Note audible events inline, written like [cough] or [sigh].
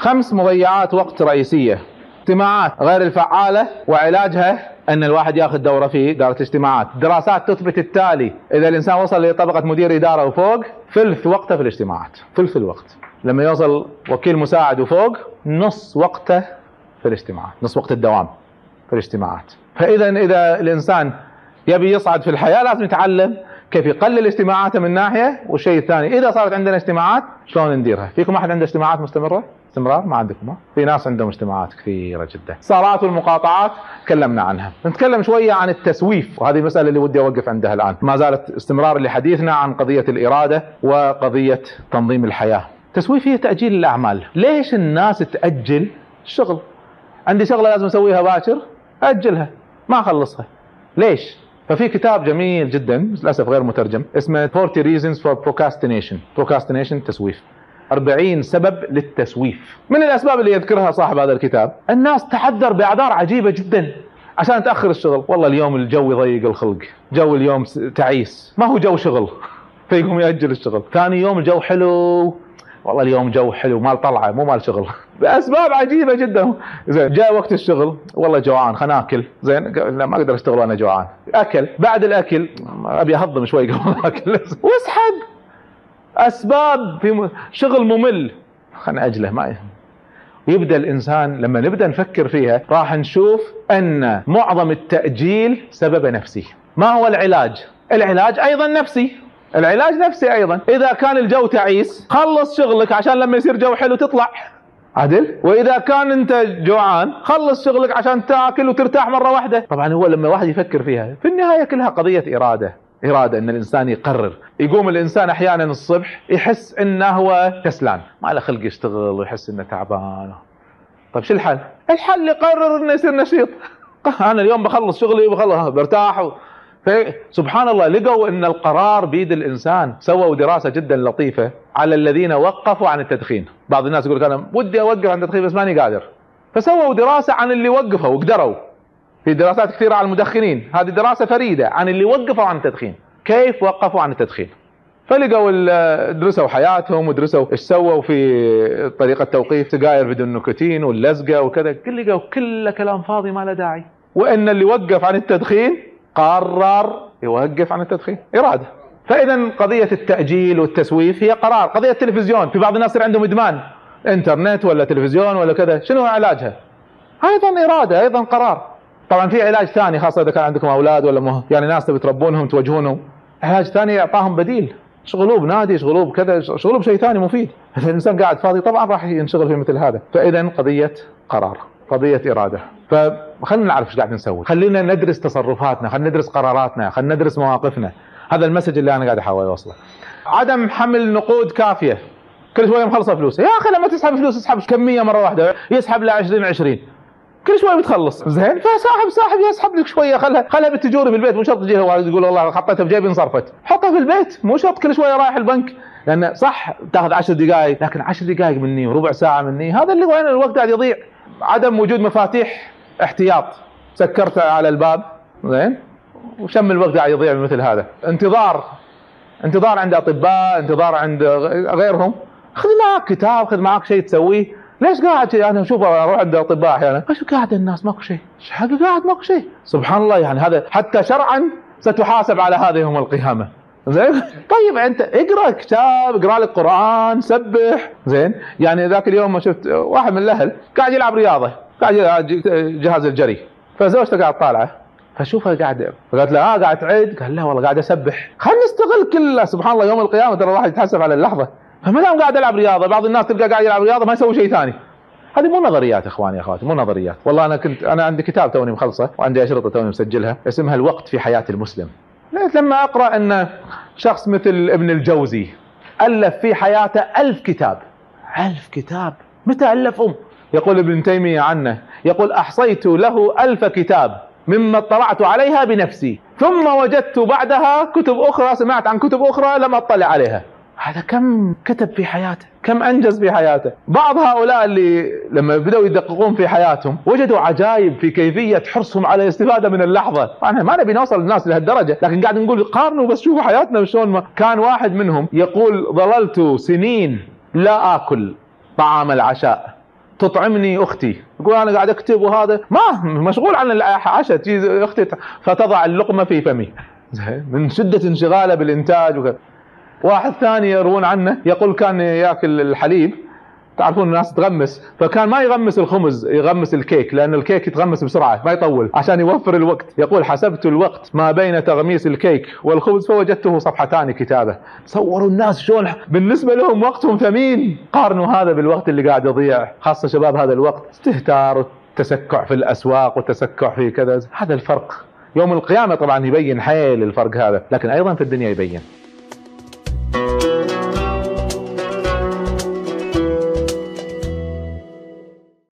خمس مضيعات وقت رئيسية اجتماعات غير الفعالة وعلاجها أن الواحد ياخذ دورة في إدارة الاجتماعات، دراسات تثبت التالي إذا الإنسان وصل لطبقة مدير إدارة وفوق ثلث وقته في الاجتماعات، ثلث الوقت. لما يوصل وكيل مساعد وفوق نص وقته في الاجتماعات، نص وقت الدوام في الاجتماعات. فإذا إذا الإنسان يبي يصعد في الحياة لازم يتعلم كيف يقلل اجتماعاته من ناحية والشيء الثاني إذا صارت عندنا اجتماعات شلون نديرها؟ فيكم أحد عنده اجتماعات مستمرة؟ استمرار ما عندكم؟ في ناس عندهم اجتماعات كثيرة جدا. الصالات والمقاطعات تكلمنا عنها. نتكلم شوية عن التسويف وهذه المسألة اللي ودي أوقف عندها الآن. ما زالت استمرار لحديثنا عن قضية الإرادة وقضية تنظيم الحياة. تسويف هي تأجيل الأعمال. ليش الناس تأجل الشغل؟ عندي شغلة لازم أسويها باكر اجلها ما أخلصها. ليش؟ ففي كتاب جميل جدا للأسف غير مترجم اسمه 40 reasons for procrastination procrastination تسويف 40 سبب للتسويف. من الأسباب اللي يذكرها صاحب هذا الكتاب؟ الناس تعذر بأعذار عجيبة جدا عشان تأخر الشغل. والله اليوم الجو يضيق الخلق. جو اليوم تعيس. ما هو جو شغل. [laughs] فيقوم يأجل الشغل. ثاني يوم الجو حلو. والله اليوم جو حلو. مال طلعة مو مال شغل. [laughs] بأسباب عجيبة جدا. زين جاء وقت الشغل. والله جوعان. خلنا ناكل. زين لا ما أقدر أشتغل وأنا جوعان. أكل. بعد الأكل أبي أهضم شوي قبل أكل. [laughs] واسحب أسباب في شغل ممل. خلنا أجله ما ويبدأ الإنسان لما نبدأ نفكر فيها راح نشوف أن معظم التأجيل سبب نفسي. ما هو العلاج؟ العلاج أيضا نفسي. العلاج نفسي أيضا. إذا كان الجو تعيس خلص شغلك عشان لما يصير جو حلو تطلع. عدل وإذا كان أنت جوعان خلص شغلك عشان تاكل وترتاح مرة واحدة. طبعا هو لما واحد يفكر فيها في النهاية كلها قضية إرادة. إرادة أن الإنسان يقرر. يقوم الإنسان أحيانا الصبح يحس أنه هو كسلان. ما له خلق يشتغل ويحس أنه تعبان. طيب شو الحل؟ الحل يقرر أنه يصير نشيط. [laughs] أنا اليوم بخلص شغلي وبخلص برتاح و... سبحان الله لقوا إن القرار بيد الإنسان. سووا دراسة جدا لطيفة على الذين وقفوا عن التدخين. بعض الناس يقول أنا ودي أوقف عن التدخين بس ماني قادر. فسووا دراسة عن اللي وقفوا وقدروا. في دراسات كثيرة على المدخنين. هذه دراسة فريدة عن اللي وقفوا عن التدخين. كيف وقفوا عن التدخين؟ فلقوا درسوا حياتهم ودرسوا إيش سووا في طريقة توقيف سجاير بدون نيكوتين واللزقة وكذا. كل لقوا كله كلام فاضي ما له داعي. وإن اللي وقف عن التدخين قرر يوقف عن التدخين. إرادة. فإذا قضية التأجيل والتسويف هي قرار. قضية التلفزيون. في بعض الناس يصير عندهم إدمان. إنترنت ولا تلفزيون ولا كذا. شنو علاجها؟ أيضا إرادة. أيضا قرار. طبعا في علاج ثاني خاصة إذا كان عندكم أولاد ولا مه... يعني ناس تبي تربونهم توجهونهم. علاج ثاني اعطاهم بديل. شغلوه بنادي شغلوه بكذا شغلوه بشيء ثاني مفيد. الإنسان قاعد فاضي طبعا راح ينشغل في مثل هذا. فاذا قضية قرار قضية إرادة. فخلينا نعرف إيش قاعد نسوي. خلينا ندرس تصرفاتنا خلينا ندرس قراراتنا خلينا ندرس مواقفنا. هذا المسج اللي أنا قاعد أحاول أوصله. عدم حمل نقود كافية. كل شوية مخلصة فلوس يا أخي لما تسحب فلوس اسحب كمية مرة واحدة. يسحب له 20 20 كل شوي بتخلص زين؟ فصاحب صاحب يسحب لك شوية خلها خلها بالتجوري بالبيت مو شرط تجي هو يقول والله حطيتها بجيبي انصرفت. حطها في البيت مو شرط كل شوية رايح البنك لأن صح تأخذ 10 دقائق لكن 10 دقائق مني وربع ساعة مني هذا اللي وين الوقت قاعد يضيع. عدم وجود مفاتيح احتياط. سكرت على الباب زين؟ وشم الوقت قاعد يضيع مثل هذا. انتظار انتظار عند أطباء انتظار عند غيرهم. خذ معك كتاب خذ معك شيء تسويه. ليش قاعد أنا أشوف أروح عند اطباء أحيانا إيش قاعد الناس ماكو شيء. إيش حق قاعد ماكو شيء؟ سبحان الله يعني هذا حتى شرعا ستحاسب على هذا يوم القيامة. زين؟ طيب أنت اقرأ كتاب اقرأ لك قران سبح. زين؟ يعني ذاك اليوم ما شفت واحد من الأهل قاعد يلعب رياضة قاعد يلعب جهاز الجري. فزوجته قاعد طالعة. فشوفها قاعد فقالت له آه قاعد تعد قال لا والله قاعد أسبح. خلينا نستغل كله سبحان الله يوم القيامة ترى الواحد يتحسب على اللحظة. فما دام قاعد العب رياضة بعض الناس تلقى قاعد يلعب رياضة ما يسوي شيء ثاني. هذه مو نظريات أخواني أخواتي مو نظريات. والله أنا كنت أنا عندي كتاب توني مخلصة وعندي أشرطة توني مسجلها اسمها الوقت في حياة المسلم. لما أقرأ أن شخص مثل ابن الجوزي ألف في حياته ألف كتاب. ألف كتاب؟ متى ألفهم؟ يقول ابن تيمية عنه يقول أحصيت له ألف كتاب مما اطلعت عليها بنفسي ثم وجدت بعدها كتب أخرى سمعت عن كتب أخرى لم أطلع عليها. هذا كم كتب في حياته كم أنجز في حياته. بعض هؤلاء اللي لما بدأوا يدققون في حياتهم وجدوا عجائب في كيفية حرصهم على الاستفادة من اللحظة. إحنا ما نبي نوصل الناس لهالدرجة لكن قاعد نقول قارنوا بس شوفوا حياتنا شلون ما. كان واحد منهم يقول ظللت سنين لا آكل طعام العشاء تطعمني أختي. يقول أنا قاعد أكتب وهذا. ما مشغول عن العشاء أختي فتضع اللقمة في فمي. [laughs] من شدة انشغاله بالإنتاج وكذا. واحد ثاني يروون عنه يقول كان ياكل الحليب. تعرفون الناس تغمس فكان ما يغمس الخبز يغمس الكيك لأن الكيك يتغمس بسرعة ما يطول عشان يوفر الوقت. يقول حسبت الوقت ما بين تغميس الكيك والخبز فوجدته صفحتان كتابه. تصوروا الناس شلون بالنسبة لهم وقتهم ثمين. قارنوا هذا بالوقت اللي قاعد يضيع. خاصة شباب هذا الوقت استهتار وتسكع في الأسواق وتسكع في كذا. هذا الفرق. يوم القيامة طبعا يبين حيل الفرق هذا لكن أيضا في الدنيا يبين.